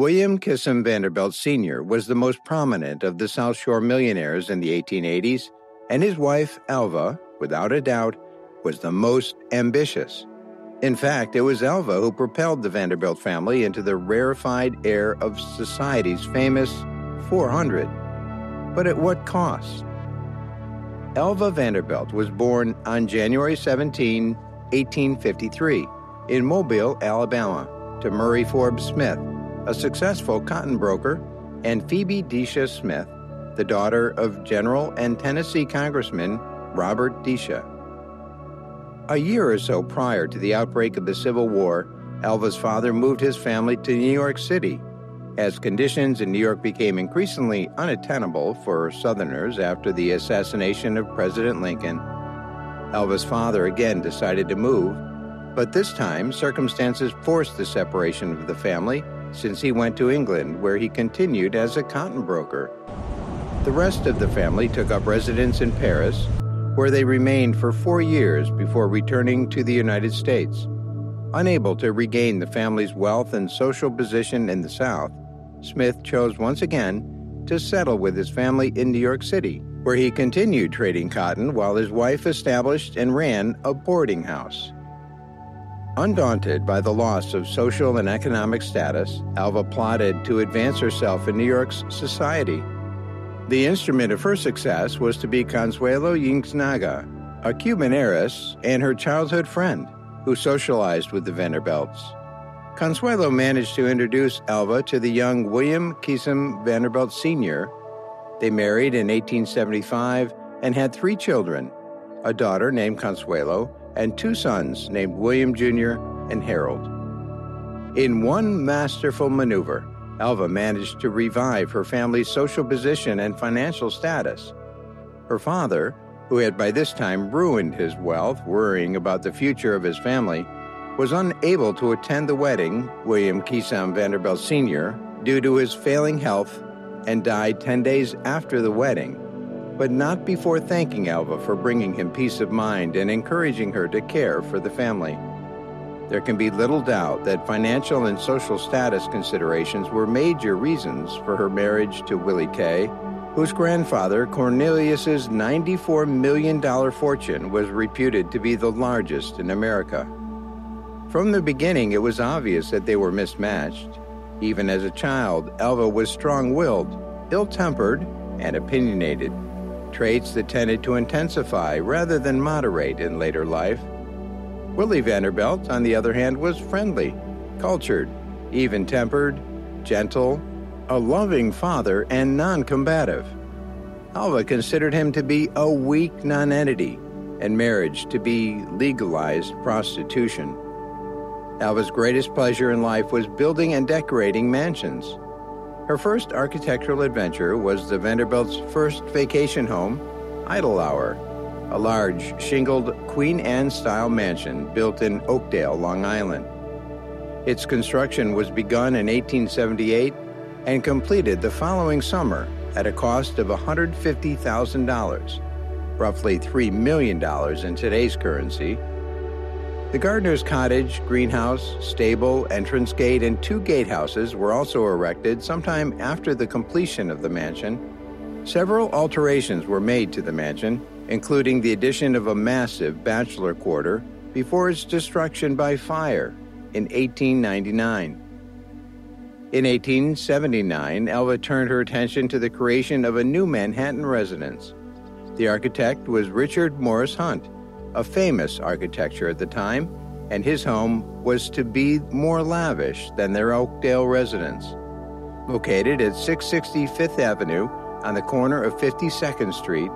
William Kissam Vanderbilt Sr. was the most prominent of the South Shore millionaires in the 1880s, and his wife, Alva, without a doubt, was the most ambitious. In fact, it was Alva who propelled the Vanderbilt family into the rarefied air of society's famous 400. But at what cost? Alva Vanderbilt was born on January 17, 1853, in Mobile, Alabama, to Murray Forbes Smith, a successful cotton broker, and Phoebe Desha Smith, the daughter of General and Tennessee Congressman Robert Desha. A year or so prior to the outbreak of the Civil War, Alva's father moved his family to New York City. As conditions in New York became increasingly unattainable for Southerners after the assassination of President Lincoln, Alva's father again decided to move, but this time circumstances forced the separation of the family since he went to England, where he continued as a cotton broker. The rest of the family took up residence in Paris, where they remained for four years before returning to the United States. Unable to regain the family's wealth and social position in the South, Smith chose once again to settle with his family in New York City, where he continued trading cotton while his wife established and ran a boarding house. Undaunted by the loss of social and economic status, Alva plotted to advance herself in New York's society the instrument of her success was to be Consuelo Yznaga, a Cuban heiress and her childhood friend who socialized with the Vanderbilts. Consuelo managed to introduce Alva to the young William Kissam Vanderbilt Sr. They married in 1875 and had three children a daughter named Consuelo and two sons named William Jr. and Harold. In one masterful maneuver, Alva managed to revive her family's social position and financial status. Her father, who had by this time ruined his wealth worrying about the future of his family, was unable to attend the wedding, William Kissam Vanderbilt Sr., due to his failing health and died 10 days after the wedding, but not before thanking Alva for bringing him peace of mind and encouraging her to care for the family. There can be little doubt that financial and social status considerations were major reasons for her marriage to Willie Kay, whose grandfather, Cornelius's $94 million fortune, was reputed to be the largest in America. From the beginning, it was obvious that they were mismatched. Even as a child, Alva was strong willed, ill tempered, and opinionated, traits that tended to intensify rather than moderate in later life. Willie Vanderbilt, on the other hand, was friendly, cultured, even tempered, gentle, a loving father, and non combative. Alva considered him to be a weak nonentity and marriage to be legalized prostitution. Alva's greatest pleasure in life was building and decorating mansions. Her first architectural adventure was the Vanderbilt's first vacation home, Idle Hour a large, shingled Queen Anne style mansion built in Oakdale, Long Island. Its construction was begun in 1878 and completed the following summer at a cost of $150,000, roughly $3 million in today's currency. The gardener's cottage, greenhouse, stable, entrance gate, and two gatehouses were also erected sometime after the completion of the mansion. Several alterations were made to the mansion, including the addition of a massive bachelor quarter before its destruction by fire in 1899. In 1879, Elva turned her attention to the creation of a new Manhattan residence. The architect was Richard Morris Hunt, a famous architecture at the time, and his home was to be more lavish than their Oakdale residence. Located at 660 Fifth Avenue on the corner of 52nd Street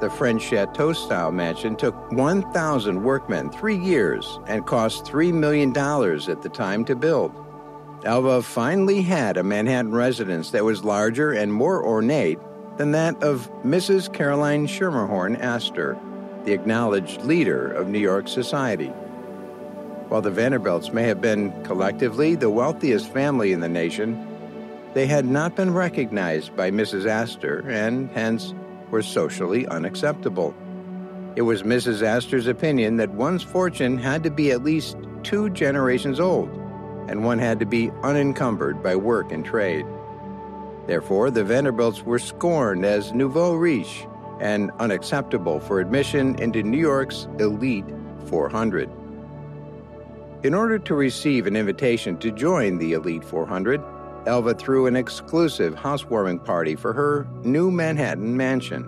the French chateau style mansion took 1,000 workmen three years and cost $3 million at the time to build. Alva finally had a Manhattan residence that was larger and more ornate than that of Mrs. Caroline Schermerhorn Astor, the acknowledged leader of New York society. While the Vanderbilts may have been collectively the wealthiest family in the nation, they had not been recognized by Mrs. Astor and hence were socially unacceptable. It was Mrs. Astor's opinion that one's fortune had to be at least two generations old, and one had to be unencumbered by work and trade. Therefore, the Vanderbilts were scorned as nouveau riche and unacceptable for admission into New York's elite 400. In order to receive an invitation to join the Elite 400, Elva threw an exclusive housewarming party for her new Manhattan mansion.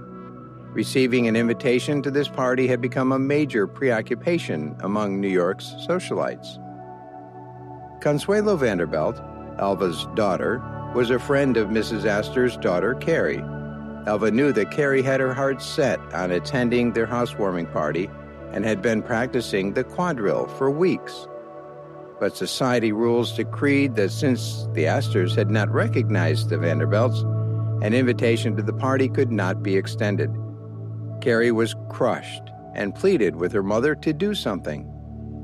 Receiving an invitation to this party had become a major preoccupation among New York's socialites. Consuelo Vanderbilt, Elva's daughter, was a friend of Mrs. Astor's daughter, Carrie. Elva knew that Carrie had her heart set on attending their housewarming party and had been practicing the quadrille for weeks. But society rules decreed that since the Astors had not recognized the Vanderbilts, an invitation to the party could not be extended. Carrie was crushed and pleaded with her mother to do something.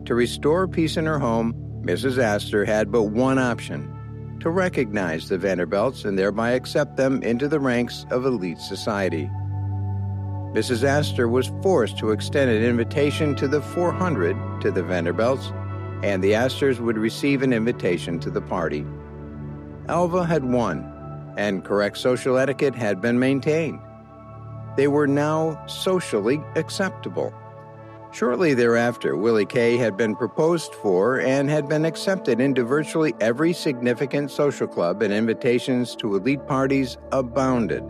To restore peace in her home, Mrs. Astor had but one option to recognize the Vanderbilts and thereby accept them into the ranks of elite society. Mrs. Astor was forced to extend an invitation to the 400 to the Vanderbilts, and the Astors would receive an invitation to the party. Alva had won, and correct social etiquette had been maintained. They were now socially acceptable. Shortly thereafter, Willie Kay had been proposed for and had been accepted into virtually every significant social club, and invitations to elite parties abounded.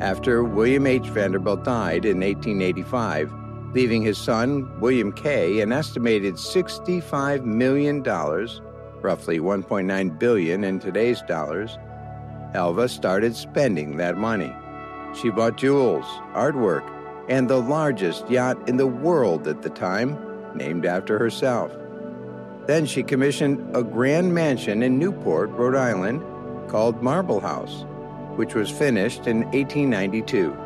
After William H. Vanderbilt died in 1885, leaving his son, William Kay, an estimated $65 million, roughly 1.9 billion in today's dollars, Elva started spending that money. She bought jewels, artwork, and the largest yacht in the world at the time, named after herself. Then she commissioned a grand mansion in Newport, Rhode Island, called Marble House, which was finished in 1892.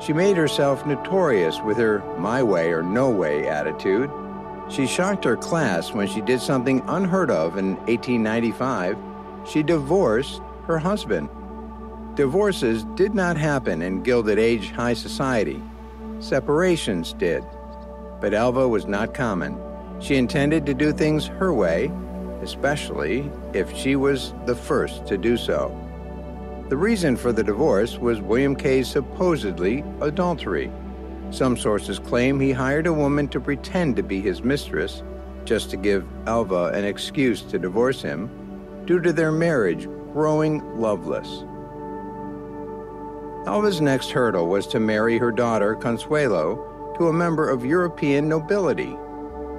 She made herself notorious with her my way or no way attitude. She shocked her class when she did something unheard of in 1895. She divorced her husband. Divorces did not happen in Gilded Age high society. Separations did. But Elva was not common. She intended to do things her way, especially if she was the first to do so. The reason for the divorce was William Kay's supposedly adultery. Some sources claim he hired a woman to pretend to be his mistress just to give Elva an excuse to divorce him due to their marriage growing loveless. Elva's next hurdle was to marry her daughter, Consuelo, to a member of European nobility.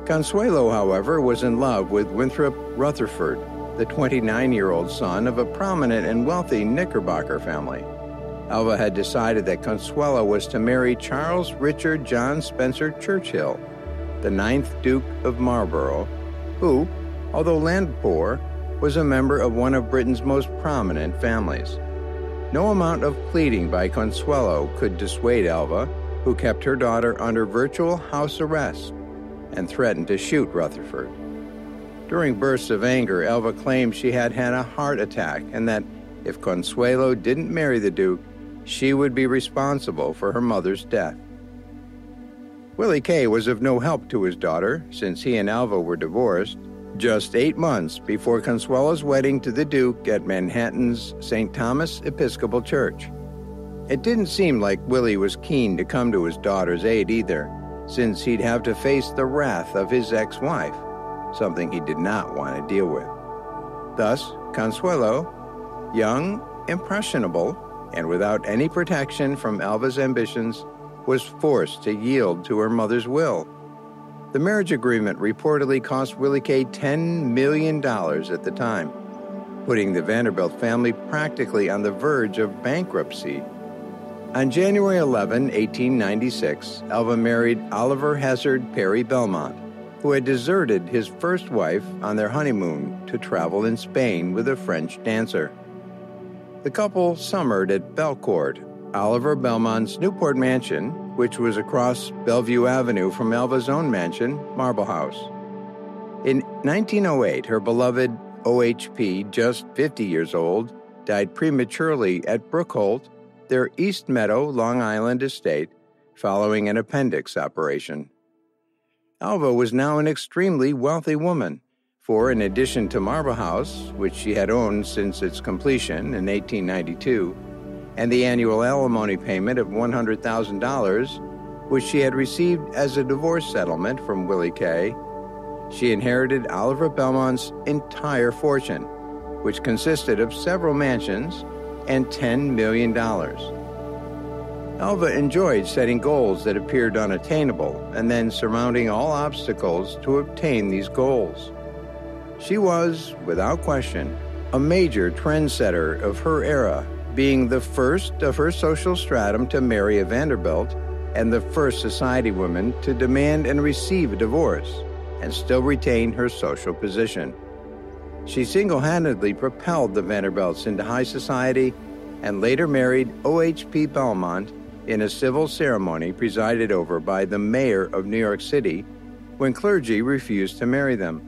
Consuelo, however, was in love with Winthrop Rutherfurd, the 29 year old son of a prominent and wealthy Knickerbocker family. Alva had decided that Consuelo was to marry Charles Richard John Spencer Churchill, the ninth Duke of Marlborough, who, although land poor, was a member of one of Britain's most prominent families. No amount of pleading by Consuelo could dissuade Elva, who kept her daughter under virtual house arrest and threatened to shoot Rutherfurd. During bursts of anger, Elva claimed she had had a heart attack and that if Consuelo didn't marry the Duke, she would be responsible for her mother's death. Willie Kay was of no help to his daughter since he and Elva were divorced, just eight months before Consuelo's wedding to the Duke at Manhattan's St. Thomas Episcopal Church. It didn't seem like Willie was keen to come to his daughter's aid either, since he'd have to face the wrath of his ex wife, something he did not want to deal with. Thus, Consuelo, young, impressionable, and without any protection from Alva's ambitions, was forced to yield to her mother's will the marriage agreement reportedly cost Willie Kay $10 million at the time, putting the Vanderbilt family practically on the verge of bankruptcy. On January 11, 1896, Elva married Oliver Hazard Perry Belmont, who had deserted his first wife on their honeymoon to travel in Spain with a French dancer. The couple summered at Belcourt, Oliver Belmont's Newport mansion, which was across Bellevue Avenue from Elva's own mansion, Marble House. In 1908, her beloved OHP, just 50 years old, died prematurely at Brookholt, their East Meadow, Long Island estate, following an appendix operation. Alva was now an extremely wealthy woman, For in addition to Marble House, which she had owned since its completion in 1892, and the annual alimony payment of $100,000, which she had received as a divorce settlement from Willie Kay, she inherited Oliver Belmont's entire fortune, which consisted of several mansions and $10 million. Alva enjoyed setting goals that appeared unattainable and then surmounting all obstacles to obtain these goals. She was, without question, a major trendsetter of her era, being the first of her social stratum to marry a Vanderbilt and the first society woman to demand and receive a divorce and still retain her social position. She single handedly propelled the Vanderbilts into high society and later married O.H.P. Belmont in a civil ceremony presided over by the mayor of New York City when clergy refused to marry them.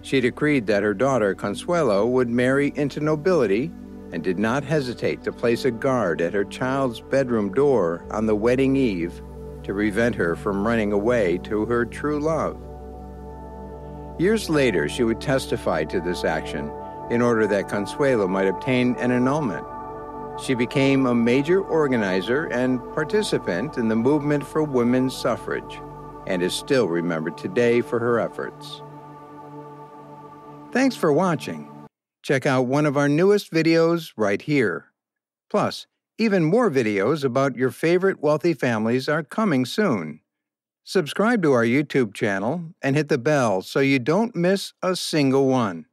She decreed that her daughter Consuelo would marry into nobility and did not hesitate to place a guard at her child's bedroom door on the wedding eve to prevent her from running away to her true love. Years later, she would testify to this action in order that Consuelo might obtain an annulment. She became a major organizer and participant in the movement for women's suffrage and is still remembered today for her efforts. Thanks for watching. Check out one of our newest videos right here. Plus, even more videos about your favorite wealthy families are coming soon. Subscribe to our YouTube channel and hit the bell so you don't miss a single one.